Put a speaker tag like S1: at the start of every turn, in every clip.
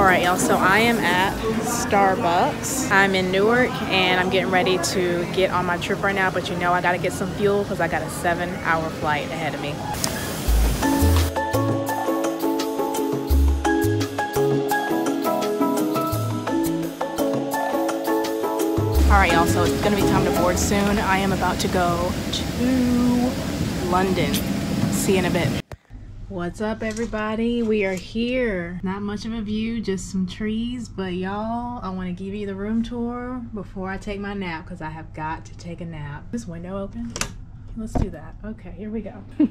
S1: right, y'all. So I am at Starbucks. I'm in Newark and I'm getting ready to get on my trip right now. But you know, I gotta get some fuel because I got a seven hour flight ahead of me. All right, y'all. So it's gonna be time to board soon. I am about to go to London. See you in a bit. What's up, everybody? We are here. Not much of a view, just some trees, but y'all, I want to give you the room tour before I take my nap because I have got to take a nap. This window open? Let's do that. Okay, here we go. All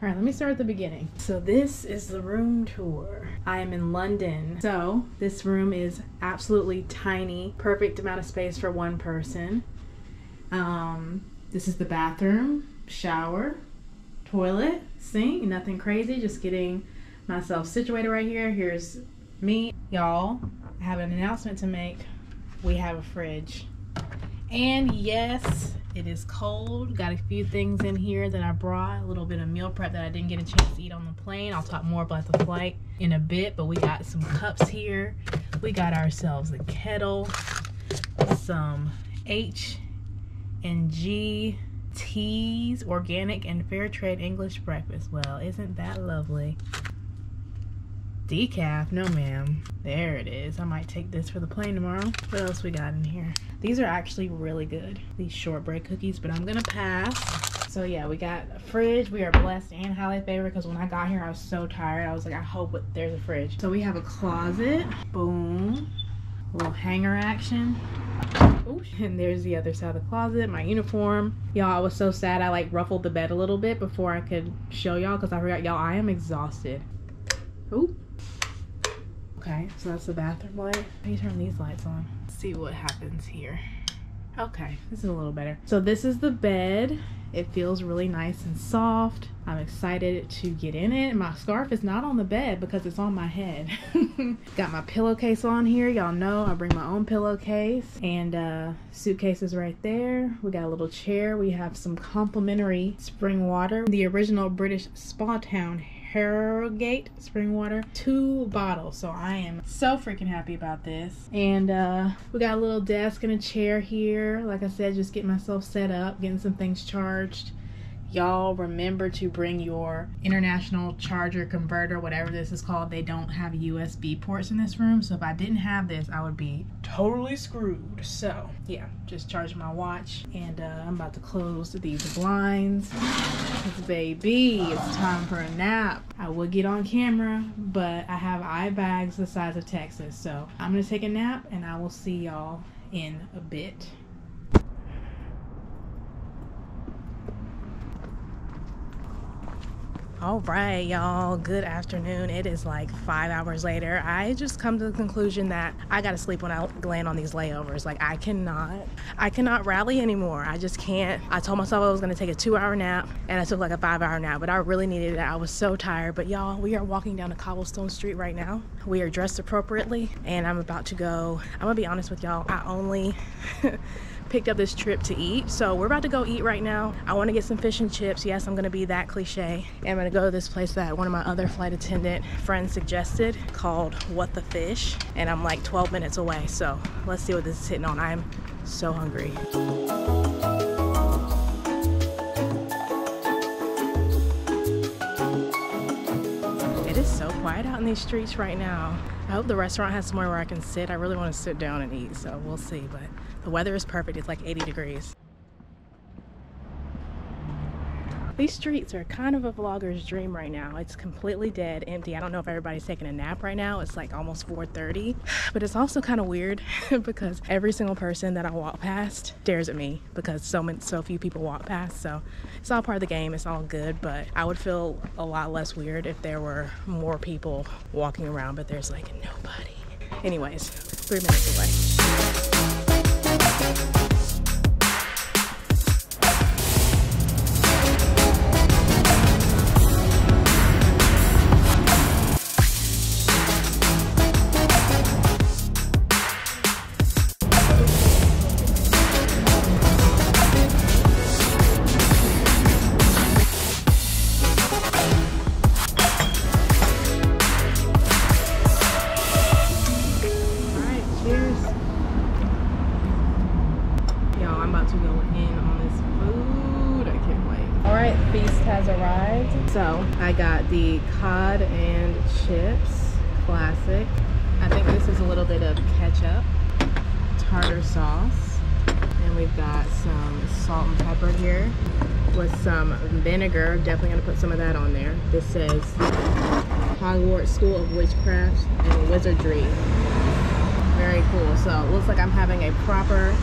S1: right, let me start at the beginning. So this is the room tour. I am in London. So this room is absolutely tiny, perfect amount of space for one person. Um, this is the bathroom, shower, toilet, sink, nothing crazy, just getting myself situated right here. Here's me. Y'all, I have an announcement to make. We have a fridge. And yes, it is cold. Got a few things in here that I brought. A little bit of meal prep that I didn't get a chance to eat on the plane. I'll talk more about the flight in a bit, but we got some cups here. We got ourselves a kettle, some H and G teas, organic and fair trade English breakfast. Well, isn't that lovely? Decaf, no ma'am. There it is. I might take this for the plane tomorrow. What else we got in here? These are actually really good. These shortbread cookies, but I'm gonna pass. So yeah, we got a fridge. We are blessed and highly favored because when I got here, I was so tired. I was like, I hope there's a fridge. So we have a closet. Boom. Little hanger action. Ooh, and there's the other side of the closet, my uniform. Y'all, I was so sad I like ruffled the bed a little bit before I could show y'all because I forgot, y'all, I am exhausted. Ooh. Okay, so that's the bathroom light. Let me turn these lights on. Let's see what happens here. Okay, this is a little better. So this is the bed. It feels really nice and soft. I'm excited to get in it. My scarf is not on the bed because it's on my head. Got my pillowcase on here. Y'all know I bring my own pillowcase and uh, suitcases right there. We got a little chair. We have some complimentary spring water. The original British Spa Town Harrogate spring water two bottles. So i am so freaking happy about this. And uh we got a little desk and a chair here. Like i said just getting myself set up getting some things charged y'all remember to bring your international charger converter whatever this is called. They don't have usb ports in this room so if i didn't have this i would be totally screwed. So yeah just charge my watch and uh, i'm about to close these blinds. Baby it's time for a nap. I would get on camera but i have eye bags the size of texas so i'm gonna take a nap and i will see y'all in a bit All right, y'all. Good afternoon. It is like five hours later. I just come to the conclusion that I gotta sleep when I land on these layovers. Like I cannot, I cannot rally anymore. I just can't. I told myself I was gonna take a two-hour nap, and I took like a five-hour nap, but I really needed it. I was so tired. But y'all, we are walking down a cobblestone street right now. We are dressed appropriately, and I'm about to go. I'm gonna be honest with y'all. I only. picked up this trip to eat. So we're about to go eat right now. I want to get some fish and chips. Yes, I'm going to be that cliche. And I'm going to go to this place that one of my other flight attendant friends suggested called What the Fish. And I'm like 12 minutes away. So let's see what this is hitting on. I'm so hungry. It is so quiet out in these streets right now. I hope the restaurant has somewhere where I can sit. I really want to sit down and eat, so we'll see. But the weather is perfect. It's like 80 degrees. These streets are kind of a vlogger's dream right now. It's completely dead, empty. I don't know if everybody's taking a nap right now. It's like almost 4.30, but it's also kind of weird because every single person that I walk past stares at me because so many, so few people walk past. So it's all part of the game. It's all good, but I would feel a lot less weird if there were more people walking around, but there's like nobody. Anyways, three minutes away. Thank you. Rides. So I got the cod and chips, classic. I think this is a little bit of ketchup, tartar sauce, and we've got some salt and pepper here with some vinegar. Definitely gonna put some of that on there. This says Hogwarts School of Witchcraft and Wizardry. Very cool. So it looks like I'm having a proper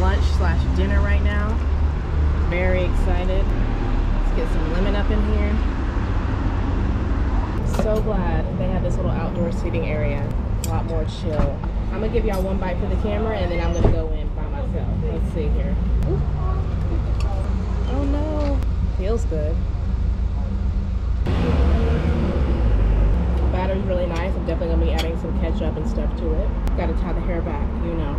S1: lunch slash dinner right now. Very excited. Get some lemon up in here. So glad they have this little outdoor seating area. A lot more chill. I'm gonna give y'all one bite for the camera and then I'm gonna go in by myself. Let's see here. Oh no. Feels good. Batter's really nice. I'm definitely gonna be adding some ketchup and stuff to it. Gotta tie the hair back, you know.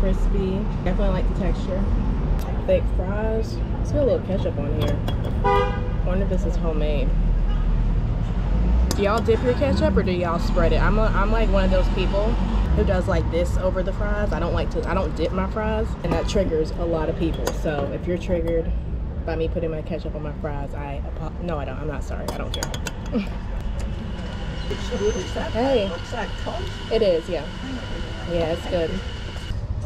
S1: Crispy. Definitely like the texture. Thick fries. Let's get a little ketchup on here. I wonder if this is homemade. Do y'all dip your ketchup or do y'all spread it? I'm, a, I'm like one of those people who does like this over the fries. I don't like to, I don't dip my fries and that triggers a lot of people. So if you're triggered by me putting my ketchup on my fries, I, no I don't, I'm not sorry, I don't care. hey, it is, yeah. Yeah, it's good.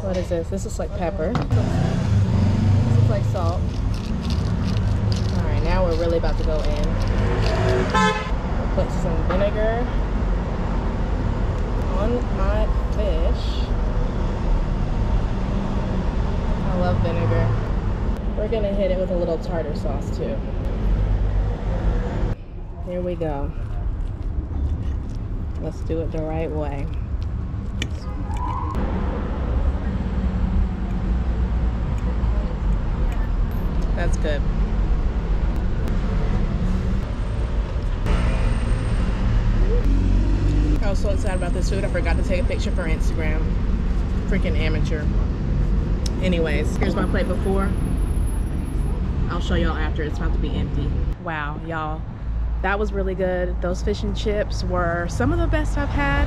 S1: What is this? This is like pepper. This is like salt. Now we're really about to go in put some vinegar on my fish. I love vinegar. We're gonna hit it with a little tartar sauce too. Here we go. Let's do it the right way. That's good. I was so excited about this food, I forgot to take a picture for Instagram. Freaking amateur. Anyways, here's my plate before. I'll show y'all after. It's about to be empty. Wow, y'all. That was really good. Those fish and chips were some of the best I've had.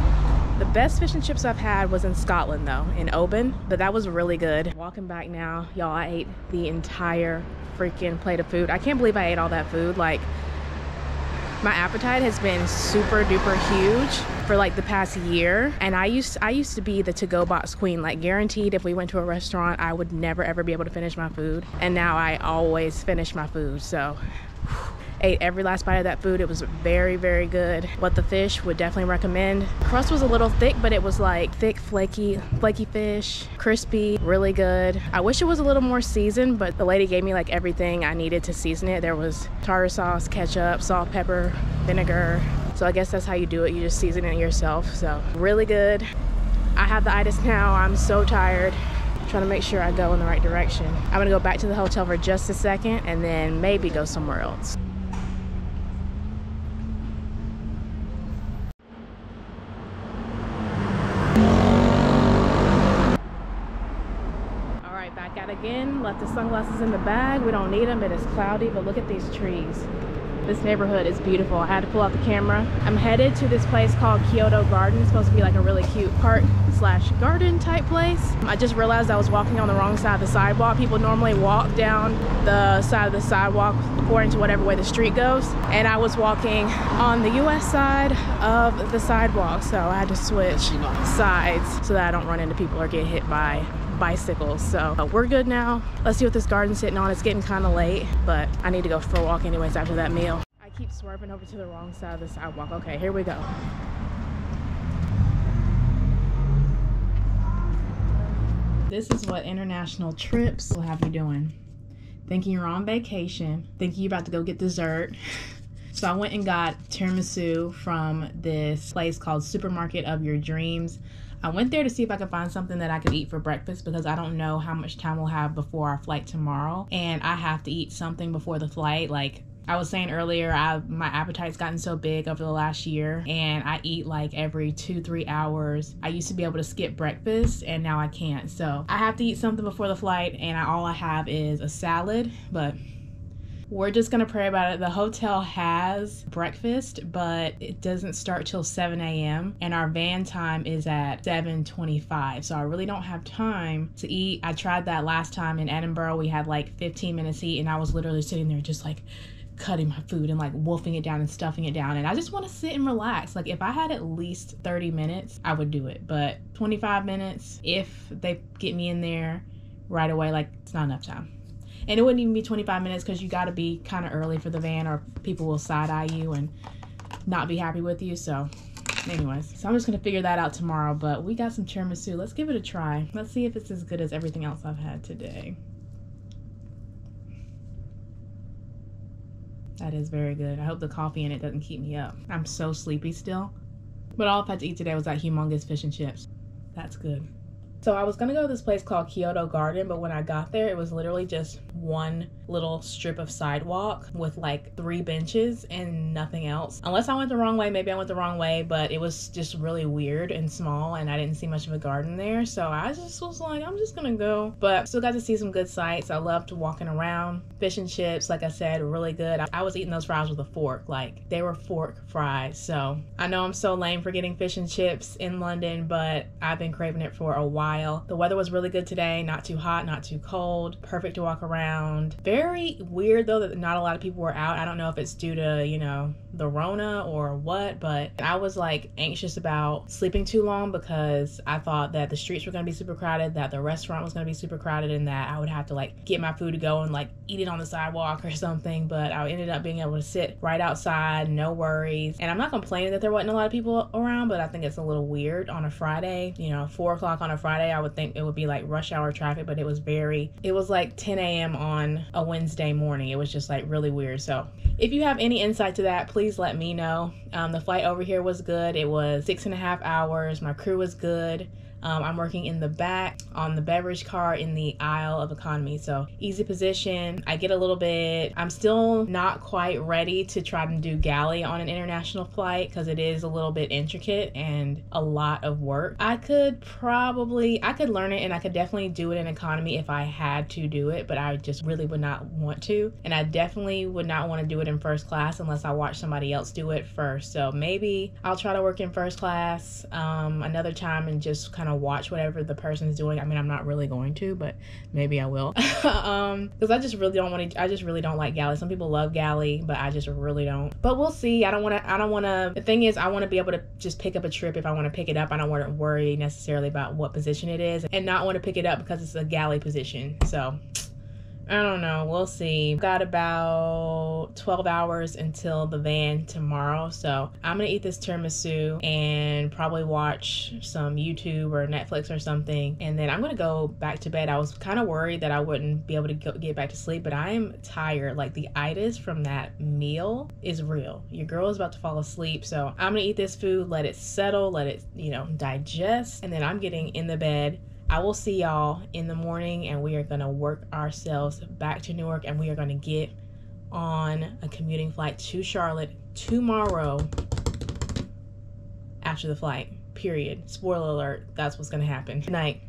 S1: The best fish and chips I've had was in Scotland though, in Oban, but that was really good. Walking back now, y'all, I ate the entire freaking plate of food. I can't believe I ate all that food. Like, my appetite has been super duper huge for like the past year. And i used i used to be the to-go box queen. Like guaranteed if we went to a restaurant i would never ever be able to finish my food. And now i always finish my food. So ate every last bite of that food. It was very, very good. What the fish would definitely recommend. Crust was a little thick, but it was like thick, flaky, flaky fish, crispy, really good. I wish it was a little more seasoned, but the lady gave me like everything I needed to season it. There was tartar sauce, ketchup, salt, pepper, vinegar. So I guess that's how you do it. You just season it yourself. So really good. I have the itis now. I'm so tired trying to make sure I go in the right direction. I'm gonna go back to the hotel for just a second and then maybe go somewhere else. again. Left the sunglasses in the bag. We don't need them. It is cloudy, but look at these trees. This neighborhood is beautiful. I had to pull out the camera. I'm headed to this place called Kyoto Garden. It's supposed to be like a really cute park slash garden type place. I just realized I was walking on the wrong side of the sidewalk. People normally walk down the side of the sidewalk according to whatever way the street goes. And I was walking on the US side of the sidewalk. So I had to switch sides so that I don't run into people or get hit by bicycles. So uh, we're good now. Let's see what this garden's sitting on. It's getting kind of late, but I need to go for a walk anyways after that meal. I keep swerving over to the wrong side of the sidewalk. Okay, here we go. This is what international trips will have you doing. Thinking you're on vacation, thinking you're about to go get dessert. So I went and got tiramisu from this place called Supermarket of Your Dreams. I went there to see if I could find something that I could eat for breakfast because I don't know how much time we'll have before our flight tomorrow. And I have to eat something before the flight. Like I was saying earlier, I my appetite's gotten so big over the last year, and I eat like every two, three hours. I used to be able to skip breakfast, and now I can't. So I have to eat something before the flight, and I, all I have is a salad. But we're just gonna pray about it. The hotel has breakfast, but it doesn't start till 7 a.m. and our van time is at 7:25. So I really don't have time to eat. I tried that last time in Edinburgh. We had like 15 minutes to eat, and I was literally sitting there just like cutting my food and like wolfing it down and stuffing it down. And I just want to sit and relax. Like if I had at least 30 minutes, I would do it. But 25 minutes, if they get me in there right away, like it's not enough time. And it wouldn't even be 25 minutes because you got to be kind of early for the van or people will side eye you and not be happy with you. So anyways so i'm just gonna figure that out tomorrow but we got some tiramisu let's give it a try let's see if it's as good as everything else i've had today That is very good. I hope the coffee in it doesn't keep me up. I'm so sleepy still. But all I've had to eat today was that humongous fish and chips. That's good. So I was gonna go to this place called Kyoto Garden, but when I got there, it was literally just one little strip of sidewalk with like three benches and nothing else. Unless I went the wrong way, maybe I went the wrong way, but it was just really weird and small and I didn't see much of a garden there. So I just was like, I'm just gonna go. But still got to see some good sights. I loved walking around. Fish and chips, like I said, really good. I was eating those fries with a fork. Like they were fork fries. So I know I'm so lame for getting fish and chips in London, but I've been craving it for a while. The weather was really good today, not too hot, not too cold, perfect to walk around. Very weird though that not a lot of people were out. I don't know if it's due to, you know, the Rona or what, but I was like anxious about sleeping too long because I thought that the streets were gonna be super crowded, that the restaurant was gonna be super crowded, and that I would have to like get my food to go and like eat it on the sidewalk or something. But I ended up being able to sit right outside, no worries. And I'm not complaining that there wasn't a lot of people around, but I think it's a little weird on a Friday. You know, four o'clock on a Friday, I would think it would be like rush hour traffic, but it was very, it was like 10 a.m. on a Wednesday morning. It was just like really weird. So if you have any insight to that, please let me know. Um, the flight over here was good. It was six and a half hours. My crew was good. Um, I'm working in the back on the beverage car in the aisle of economy. So easy position. I get a little bit, I'm still not quite ready to try to do galley on an international flight because it is a little bit intricate and a lot of work. I could probably, I could learn it and I could definitely do it in economy if I had to do it, but I just really would not want to. And I definitely would not want to do it in first class unless I watch somebody else do it first. So maybe I'll try to work in first class um, another time and just kind of watch whatever the person's doing. I mean, I'm not really going to, but maybe I will. um, because I just really don't want to. I just really don't like galley. Some people love galley, but I just really don't. But we'll see. I don't want to. I don't want to. The thing is, I want to be able to just pick up a trip if I want to pick it up. I don't want to worry necessarily about what position it is, and not want to pick it up because it's a galley position. So I don't know. We'll see. Got about 12 hours until the van tomorrow. So I'm going to eat this tiramisu and probably watch some YouTube or Netflix or something. And then I'm going to go back to bed. I was kind of worried that I wouldn't be able to go, get back to sleep, but I am tired. Like the itis from that meal is real. Your girl is about to fall asleep. So I'm going to eat this food, let it settle, let it, you know, digest. And then I'm getting in the bed I will see y'all in the morning and we are going to work ourselves back to Newark and we are going to get on a commuting flight to Charlotte tomorrow after the flight. Period. Spoiler alert, that's what's going to happen. Good night.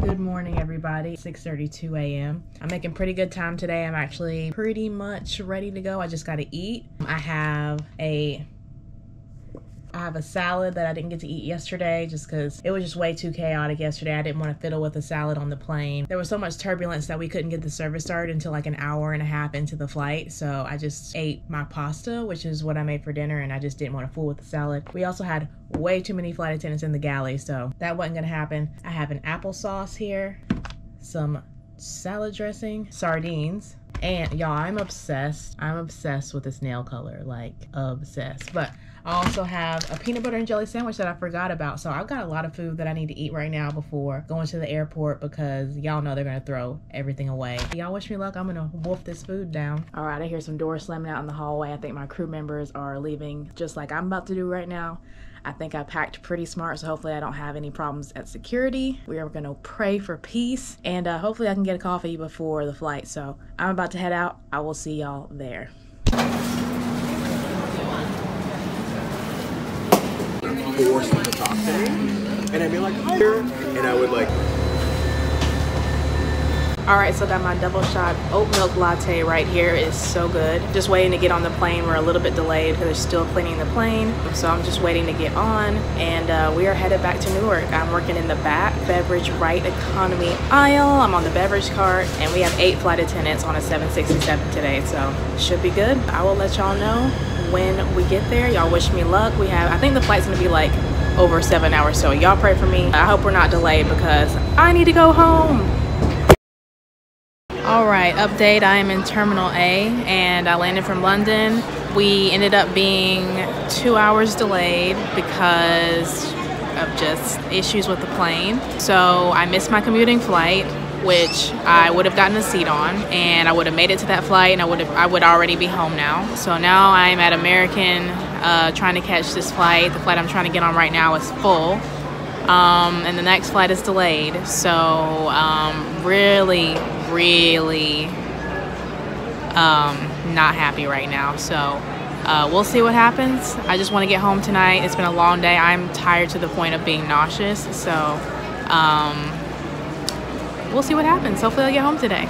S1: Good morning, everybody. 6:32 a.m. I'm making pretty good time today. I'm actually pretty much ready to go. I just got to eat. I have a I have a salad that I didn't get to eat yesterday just because it was just way too chaotic yesterday. I didn't want to fiddle with a salad on the plane. There was so much turbulence that we couldn't get the service started until like an hour and a half into the flight. So I just ate my pasta, which is what I made for dinner, and I just didn't want to fool with the salad. We also had way too many flight attendants in the galley, so that wasn't going to happen. I have an applesauce here, some salad dressing, sardines, and y'all, I'm obsessed. I'm obsessed with this nail color, like obsessed. But I also have a peanut butter and jelly sandwich that I forgot about. So I've got a lot of food that I need to eat right now before going to the airport because y'all know they're gonna throw everything away. Y'all wish me luck. I'm gonna wolf this food down. All right, I hear some doors slamming out in the hallway. I think my crew members are leaving just like I'm about to do right now. I think I packed pretty smart, so hopefully I don't have any problems at security. We are gonna pray for peace, and uh, hopefully I can get a coffee before the flight. So I'm about to head out. I will see y'all there.
S2: And I'd be like, here. And I would like.
S1: All right, so got my double shot oat milk latte right here is so good. Just waiting to get on the plane. We're a little bit delayed because they're still cleaning the plane. So I'm just waiting to get on and uh, we are headed back to Newark. I'm working in the back beverage right economy aisle. I'm on the beverage cart and we have eight flight attendants on a 767 today. So should be good. I will let y'all know when we get there. Y'all wish me luck. We have, I think the flight's gonna be like over seven hours. So y'all pray for me. I hope we're not delayed because I need to go home. All right, update. I am in Terminal A and I landed from London. We ended up being two hours delayed because of just issues with the plane. So I missed my commuting flight, which I would have gotten a seat on, and I would have made it to that flight, and I would have I would already be home now. So now I'm at American, uh, trying to catch this flight. The flight I'm trying to get on right now is full. Um, and the next flight is delayed. So, um, really, really um, not happy right now. So uh, we'll see what happens. I just want to get home tonight. It's been a long day. I'm tired to the point of being nauseous. So um, we'll see what happens. Hopefully I'll get home today.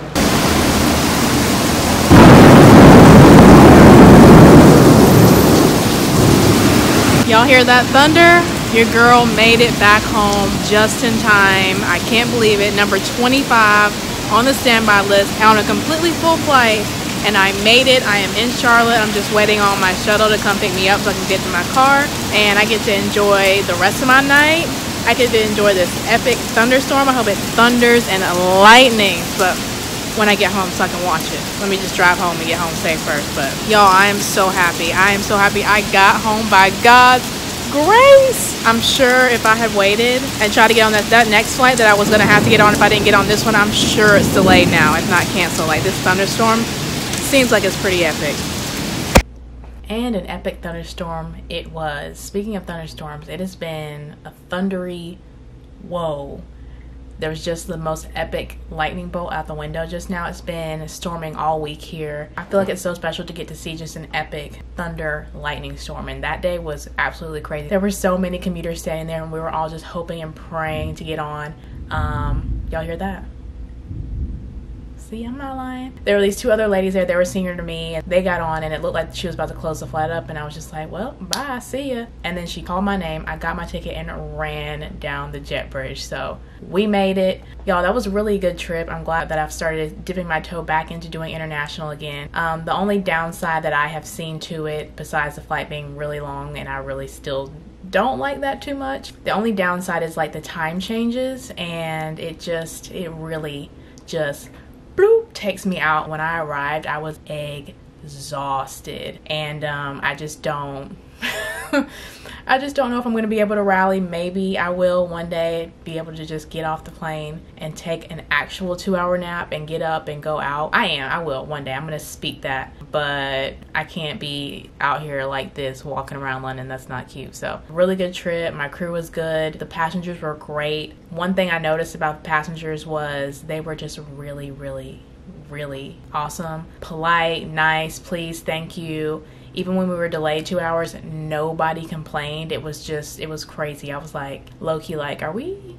S1: Y'all hear that thunder? Your girl made it back home just in time. I can't believe it. Number 25 on the standby list on a completely full flight. And I made it. I am in Charlotte. I'm just waiting on my shuttle to come pick me up so I can get to my car. And I get to enjoy the rest of my night. I could enjoy this epic thunderstorm. I hope it thunders and lightning. But when I get home so I can watch it. Let me just drive home and get home safe first. But y'all, I am so happy. I am so happy I got home by God's grace. I'm sure if I had waited and tried to get on that, that next flight that I was going to have to get on if I didn't get on this one, I'm sure it's delayed now. It's not canceled. Like this thunderstorm seems like it's pretty epic. And an epic thunderstorm it was. Speaking of thunderstorms, it has been a thundery whoa there was just the most epic lightning bolt out the window just now. It's been storming all week here. I feel like it's so special to get to see just an epic thunder lightning storm. And that day was absolutely crazy. There were so many commuters standing there and we were all just hoping and praying to get on. Um, y'all hear that? See, I'm not lying. There were these two other ladies there. They were senior to me. And they got on, and it looked like she was about to close the flight up. And I was just like, "Well, bye, see ya." And then she called my name. I got my ticket and ran down the jet bridge. So we made it, y'all. That was a really good trip. I'm glad that I've started dipping my toe back into doing international again. Um, the only downside that I have seen to it, besides the flight being really long, and I really still don't like that too much. The only downside is like the time changes, and it just it really just bloop, takes me out. When I arrived, I was exhausted, and um, I just don't. I just don't know if I'm going to be able to rally. Maybe I will one day be able to just get off the plane and take an actual two hour nap and get up and go out. I am. I will one day. I'm going to speak that. But I can't be out here like this walking around London. That's not cute. So, really good trip. My crew was good. The passengers were great. One thing I noticed about the passengers was they were just really, really, really awesome. Polite, nice, please, thank you even when we were delayed two hours, nobody complained. It was just, it was crazy. I was like, low key, like, are we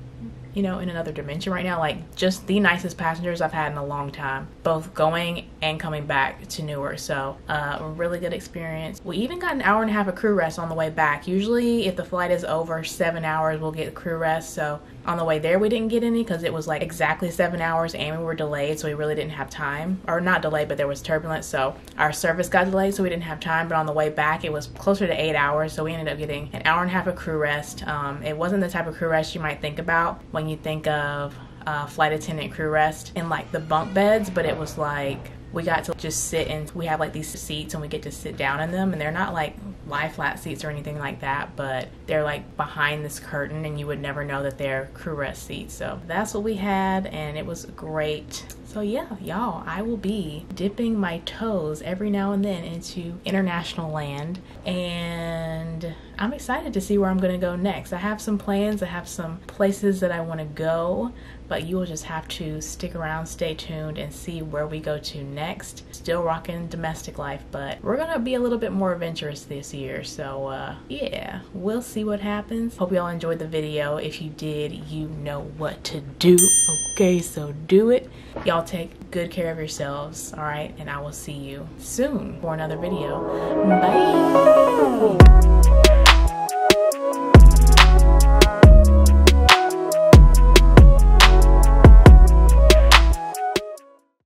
S1: you know, in another dimension right now. Like, just the nicest passengers I've had in a long time, both going and coming back to Newark. So, uh, a really good experience. We even got an hour and a half of crew rest on the way back. Usually, if the flight is over seven hours, we'll get crew rest. So, on the way there, we didn't get any because it was like exactly seven hours and we were delayed, so we really didn't have time. Or not delayed, but there was turbulence, so our service got delayed, so we didn't have time. But on the way back, it was closer to eight hours, so we ended up getting an hour and a half of crew rest. Um, it wasn't the type of crew rest you might think about when you think of uh, flight attendant crew rest in like the bunk beds, but it was like we got to just sit and we have like these seats and we get to sit down in them and they're not like lie flat seats or anything like that but they're like behind this curtain and you would never know that they're crew rest seats. So that's what we had and it was great. So yeah y'all i will be dipping my toes every now and then into international land and i'm excited to see where i'm to go next i have some plans i have some places that i want to go but you will just have to stick around, stay tuned, and see where we go to next. Still rocking domestic life, but we're gonna be a little bit more adventurous this year. So uh, yeah, we'll see what happens. Hope y'all enjoyed the video. If you did, you know what to do. Okay, so do it. Y'all take good care of yourselves, all right? And I will see you soon for another video. Bye.